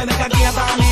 te deja quieta.